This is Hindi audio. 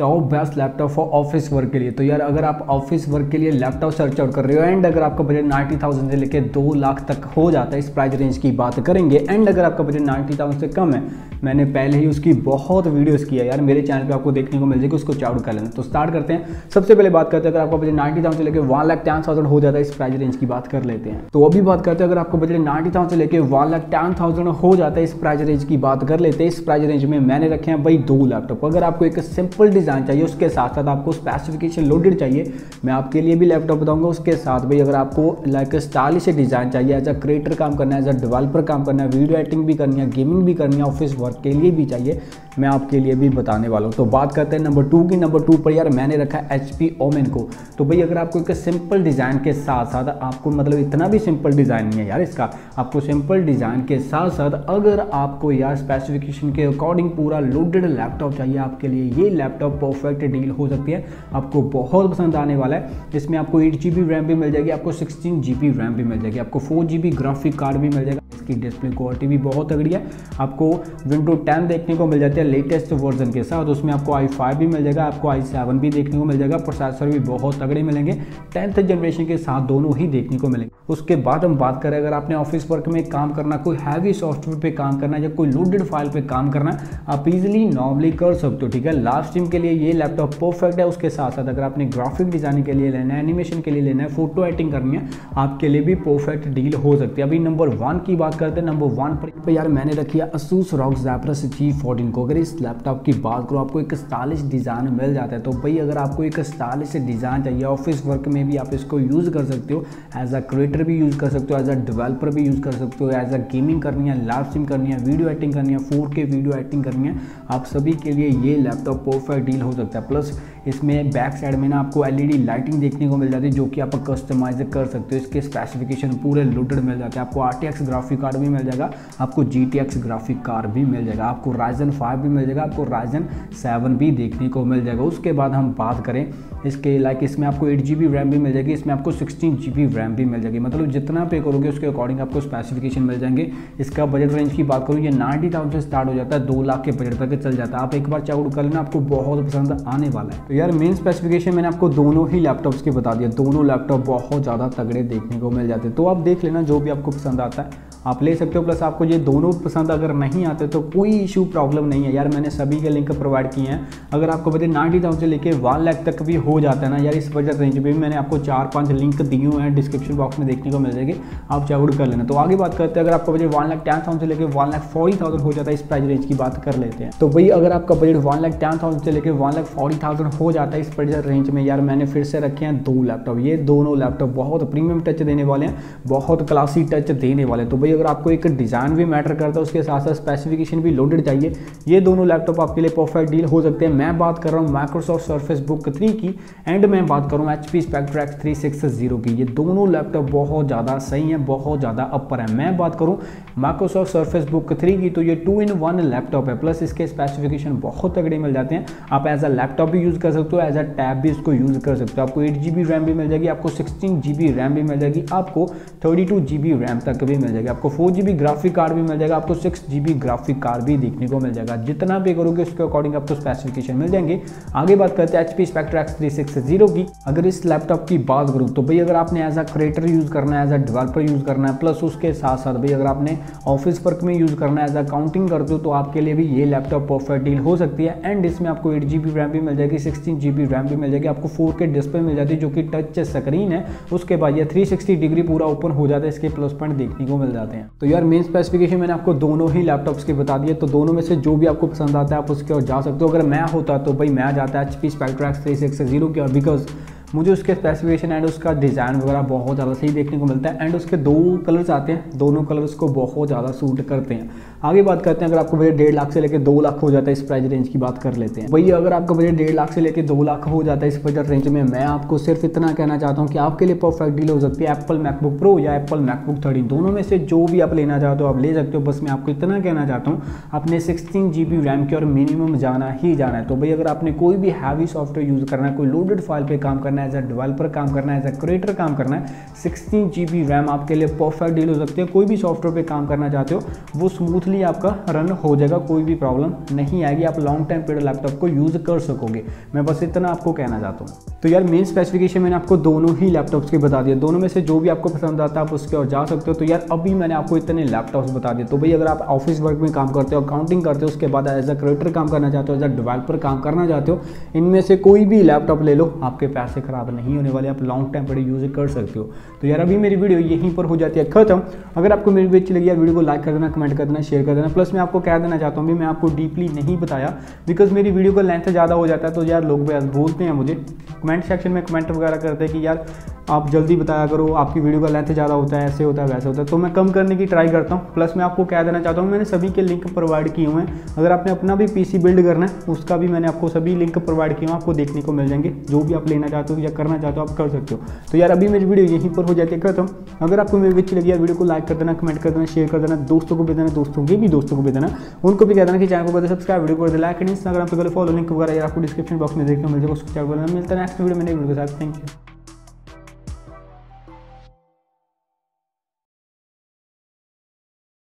Top best laptop for office work के लिए। तो यार, अगर आप ऑफ़िस वर्क के लिए लैपटॉप सर्च आउट कर रहे हो एंड अगर आपका बजट नाइन्टी थाउज़ेंड से लेकर दो लाख तक हो जाता है, इस प्राइस रेंज की बात करेंगे एंड अगर आपका बजट नाइन्टी थाउज़ेंड से कम है, मैंने पहले ही उसकी बहुत वीडियोस किया यार, मेरे चैनल पे आपको देखने को मिल जाएगी उसको चाउट कर लेना तो स्टार्ट करते हैं। सबसे पहले बात करते हैं, अगर आपका बजट नाइन्टी थाउज़ेंड से लेकर वन लाख टेन थाउज़ेंड हो जाता है, इस प्राइस रेंज की बात कर लेते हैं। तो अभी बात करते हैं, अगर आपको बजट नाइन्टी थाउज़ेंड से लेकर वन लाख टेन थाउज़ेंड हो जाता है, इस प्राइस रेंज की बात कर लेते हैं। इस प्राइस रेंज में मैंने रखे हैं भाई दो लैपटॉप अगर आपको एक सिंपल डिज़ाइन चाहिए, उसके साथ साथ आपको स्पेसिफिकेशन लोडेड चाहिए। मैं आपके लिए भी लैपटॉप बताऊँगा, उसके साथ भाई अगर आपको लाइक स्टाइलिश डिज़ाइन चाहिए एज अ क्रिएटर काम करना है एज अ डेवलपर काम करना है वीडियो एडिटिंग भी करनी है गेमिंग भी करनी है ऑफ़िस वर्क के लिए भी चाहिए मैं आपके लिए भी बताने वाला हूँ। तो बात करते हैं नंबर टू की। नंबर टू पर यार मैंने रखा है एच पी ओमेन को। तो भाई, अगर आपको एक सिंपल डिज़ाइन के साथ साथ आपको मतलब इतना भी सिंपल डिज़ाइन नहीं है यार इसका, आपको सिंपल डिज़ाइन के साथ साथ अगर आपको यार स्पेसिफिकेशन के अकॉर्डिंग पूरा लोडेड लैपटॉप चाहिए आपके लिए, ये लैपटॉप परफेक्ट डील हो सकती है। आपको बहुत पसंद आने वाला है। इसमें आपको एट जी रैम भी मिल जाएगी, आपको सिक्सटीन जी रैम भी मिल जाएगी, आपको फोर जी ग्राफिक कार्ड भी मिल जाएगा। इसकी डिस्प्ले क्वालिटी भी बहुत तगड़ी है। आपको विंडो टेन देखने को मिल जाती है लेटेस्ट वर्जन के साथ, उसमें आपको आई फाइव भी मिल जाएगा, आपको आई सेवन भी देखने को मिल जाएगा प्रोसेसर भी बहुत तगड़े मिलेंगे टेंथ जनरेशन के साथ दोनों ही देखने को मिलेंगे। उसके बाद हम बात करें, अगर आपने ऑफ़िस वर्क में काम करना, कोई हैवी सॉफ्टवेयर पे काम करना या कोई लोडेड फ़ाइल पे काम करना, आप इजीली नॉर्मली कर सकते हो, ठीक है? लास्ट टाइम के लिए ये लैपटॉप परफेक्ट है, उसके साथ साथ अगर आपने ग्राफिक डिज़ाइनिंग के लिए लेना है एनिमेशन के लिए लेना है फ़ोटो एडिटिंग करनी है, आपके लिए भी परफेक्ट डील हो सकती है। अभी नंबर वन की बात करते हैं नंबर वन पर यार मैंने रखी है Asus ROG Zephyrus G fourteen को। अगर इस लैपटॉप की बात करो, आपको एक स्टाइलिश डिज़ाइन मिल जाता है। तो भाई, अगर आपको एक स्टाइलिश डिज़ाइन चाहिए ऑफ़िस वर्क में भी आप इसको यूज़ कर सकते हो। एज अ क्रिएटर भी यूज़ कर सकते हो एज अ डेवलपर भी यूज़ कर सकते हो। एज अ गेमिंग करनी है लाइव स्ट्रीम करनी है वीडियो एडिटिंग करनी है फोर के वीडियो एडिटिंग करनी है, आप सभी के लिए ये लैपटॉप परफेक्ट डील हो सकता है। प्लस इसमें बैक साइड में ना आपको एलईडी लाइटिंग देखने को मिल जाती है, जो कि आप कस्टमाइज कर सकते हो। इसके स्पेसिफिकेशन पूरे लोडेड मिल जाते हैं। आपको आरटीएक्स ग्राफिक कार्ड भी मिल जाएगा, आपको GTX ग्राफिक कार्ड भी मिल जाएगा। आपको राइजन फाइव भी मिल जाएगा, आपको राइजन सेवन भी देखने को मिल जाएगा। उसके बाद हम बात करें इसके लाइक इसमें आपको एट जी रैम भी मिल जाएगी, इसमें आपको सिक्सटीन जी रैम भी मिल जाएगी। मतलब जितना पे करोगे उसके अकॉर्डिंग आपको स्पेसिफिकेशन मिल जाएँगे। इसका बजट रेंज की बात करूँ, ये नाइन्टी थाउज़ेंड से स्टार्ट हो जाता है दो लाख के बजट तक चल जाता है। आप एक बार चेकआउट कर लेना, आपको बहुत पसंद आने वाला है। तो यार मेन स्पेसिफिकेशन मैंने आपको दोनों ही लैपटॉप्स के बता दिया। दोनों लैपटॉप बहुत ज़्यादा तगड़े देखने को मिल जाते हैं। तो आप देख लेना, जो भी आपको पसंद आता है। आप ले सकते हो प्लस आपको ये दोनों पसंद अगर नहीं आते तो कोई इशू प्रॉब्लम नहीं है। यार, मैंने सभी के लिंक प्रोवाइड किए हैं। अगर आपको बजट नाइन्टी थाउज़ेंड लेके वन लाख तक भी हो जाता है ना, यार, इस बजट रेंज में भी मैंने आपको चार पाँच लिंक दिए हुए हैं डिस्क्रिप्शन बॉक्स में देखने को मिल जाएगी। आप चेकआउट कर लेना। तो आगे बात करते हैं, अगर आपका budget one lakh ten thousand लेकर वन लाख फोर्टी थाउज़ेंड हो जाता है, इस प्राइस रेंज की बात कर लेते हैं। तो भाई अगर आपका budget one lakh ten thousand से लेकर वन लाख फोर्टी थाउज़ेंड हो जाता है, इस बजट रेंज में, यार, मैंने फिर से रखे हैं दो लैपटॉप ये दोनों लैपटॉप बहुत प्रीमियम टच देने वाले हैं, बहुत क्लासी टच देने वाले हैं। तो भाई अगर आपको एक डिज़ाइन भी मैटर करता है, उसके साथ साथ स्पेसिफिकेशन भी लोडेड चाहिए ये दोनों लैपटॉप आपके लिए परफेक्ट डील हो सकते हैं। मैं बात कर रहा हूँ माइक्रोसॉफ्ट सर्फेस बुक थ्री की एंड मैं बात कर H P Spectre x three six zero की। ये दोनों लैपटॉप बहुत ज़्यादा सही है, बहुत ज़्यादा अपर है। मैं बात करूँ माइक्रोसॉफ्ट सर्फेस बुक थ्री की तो ये टू इन वन लैपटॉप है प्लस इसके स्पेसिफिकेशन बहुत तगड़े मिल जाते हैं। आप एज अ लैपटॉप भी यूज़ कर सकते हो एज अ टैब भी इसको यूज़ कर सकते हो। आपको एट जी बी रैम भी मिल जाएगी, आपको सिक्सटीन जी बी रैम भी मिल जाएगी, आपको thirty two G B RAM तक भी मिल जाएगी। आपको फोर जी ग्राफिक कार्ड भी मिल जाएगा, आपको सिक्स जी ग्राफिक कार्ड भी देखने को मिल जाएगा। जितना पे करोगे उसके अकॉर्डिंग आपको स्पेसिफिकेशन मिल जाएँगे। आगे बात करते हैं H P Spectre x three six zero की। अगर इस लैपटॉप की बात करूँ तो भाई अगर आपने एज अ क्रिएटर यूज़ करना है एज अ डेवलपर यूज़ करना है प्लस उसके साथ साथ भाई अगर आपने ऑफ़िस वर्क में यूज़ करना है एज अ काउंटिंग करते हो तो आपके लिए भी ये लैपटॉप परफेक्ट डील हो सकती है। एंड इसमें आपको एट जी रैम भी मिल जाएगी सिक्सटीन जी रैम भी मिल जाएगी। आपको फोर के डिस्प्ले मिल जाती है, जो कि टच स्क्रीन है। उसके बाद ये थ्री डिग्री पूरा ओपन हो जाता है, इसके प्लस पॉइंट देखने को मिल जाता हैं। तो यार मेन स्पेसिफिकेशन मैंने आपको दोनों ही लैपटॉप्स की बता दिए तो दोनों में से जो भी आपको पसंद आता है, आप उसके और जा सकते हो। अगर मैं होता तो भाई, मैं जाता H P Spectre x three six zero की और बिकॉज़ मुझे उसके स्पेसिफिकेशन एंड उसका डिज़ाइन वगैरह बहुत ज़्यादा सही देखने को मिलता है। एंड उसके दो कलर्स आते हैं, दोनों कलर्स को बहुत ज़्यादा सूट करते हैं। आगे बात करते हैं, अगर आपको बजट डेढ़ लाख से लेकर दो लाख हो जाता है इस प्राइस रेंज की बात कर लेते हैं। वही अगर आपका बजट डेढ़ लाख से लेकर दो लाख हो जाता है इस बजट रेंज में, मैं आपको सिर्फ़ इतना कहना चाहता हूँ कि आपके लिए परफेक्ट डील हो सकती है एप्पल मैकबुक प्रो या एप्पल मैकबुक थर्टीन दोनों में से जो भी आप लेना चाहते हो, आप ले सकते हो, बस मैं आपको इतना कहना चाहता हूँ अपने सिक्सटीन जी बी रैम की और मिनिमम जाना ही जाना है। तो भाई अगर आपने कोई भी हैवी सॉफ्टवेयर यूज़ करना है, कोई लोडेड फ़ाइल पर काम करना है एज अ डेवलपर काम करना है एज अ क्रिएटर काम करना है सिक्सटीन जी बी रैम आपके लिए परफेक्ट डील हो सकती है। कोई भी सॉफ्टवेयर पर काम करना चाहते हो, वो स्मूथली स्मूथली आपका रन हो जाएगा, कोई भी प्रॉब्लम नहीं आएगी। आप लॉन्ग टाइम पीरियड लैपटॉप को यूज़ कर सकोगे। मैं बस इतना आपको कहना चाहता हूँ। तो यार मेन स्पेसिफिकेशन मैंने आपको दोनों ही लैपटॉप्स के बता दिए दोनों में से जो भी आपको पसंद आता है, आप उसके और जा सकते हो। तो यार, अभी मैंने आपको इतने लैपटॉप्स बता दिए। तो भाई, अगर आप ऑफ़िस वर्क में काम करते हो अकाउंटिंग करते हो, उसके बाद एज अ क्रिएटर काम करना चाहते हो एज अ डेवलपर काम करना चाहते हो, इनमें से कोई भी लैपटॉप ले लो, आपके पैसे खराब नहीं होने वाले। आप लॉन्ग टाइम पर यूज़ कर सकते हो। तो यार, अभी मेरी वीडियो यहीं पर हो जाती है, खत्म। अगर आपको मेरी वीडियो अच्छी लगी वीडियो को लाइक कर देना कमेंट कर देना शेयर कर देना। प्लस मैं आपको कह देना चाहता हूँ भी मैं आपको डीपली नहीं बताया बिकॉज़ मेरी वीडियो का लेंथ ज़्यादा हो जाता है तो यार लोग बोलते हैं मुझे। कमेंट सेक्शन में कमेंट वगैरह करते हैं कि यार आप जल्दी बताया करो, आपकी वीडियो का लेंथ ज़्यादा होता है, ऐसे होता है, वैसे होता है। तो मैं कम करने की ट्राई करता हूँ। प्लस मैं आपको कह देना चाहता हूँ, मैंने सभी के लिंक प्रोवाइड किए हुए हैं। अगर आपने अपना भी पीसी बिल्ड करना है, उसका भी मैंने आपको सभी लिंक प्रोवाइड किए हुए आपको देखने को मिल जाएँगे। जो भी आप लेना चाहते हो या करना चाहते हो, आप कर सकते हो। तो यार, अभी मेरी वीडियो यहीं पर हो जाती है, खत्म। अगर आपको मेरी अच्छी लगी वीडियो को लाइक कर देना कमेंट कर देना शेयर कर देना, दोस्तों को भी देना, दोस्तों के भी दोस्तों को भी देना। उनको भी कह देना कि चैनल को सब्सक्राइब वीडियो को लाइक इंस्टाग्राम पर फॉलो लिंक वगैरह आपको डिस्क्रिप्शन बॉक्स में देखने को मिल जाएगा, उसको मिलता है नेक्स्ट वीडियो में वीडियो के साथ। Thank you